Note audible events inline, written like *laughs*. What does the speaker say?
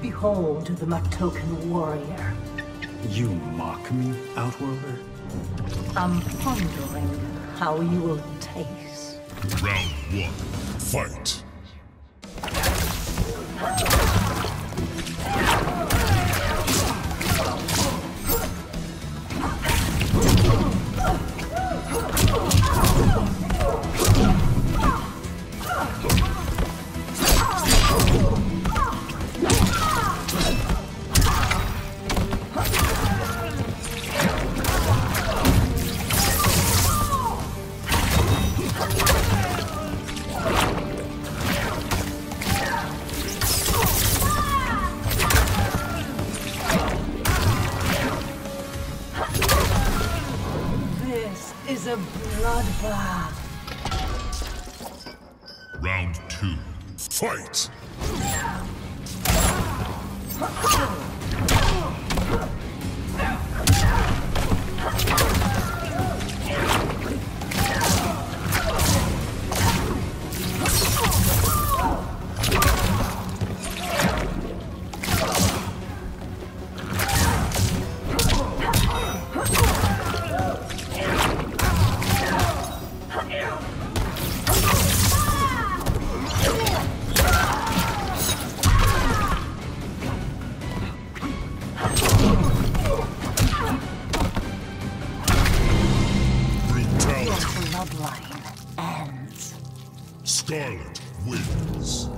behold the Matokan warrior. You mock me, Outworlder? I'm pondering how you will taste. Round one, fight! Is a bloodbath. Round two, fight! *laughs* Bloodline ends. Skarlet wins.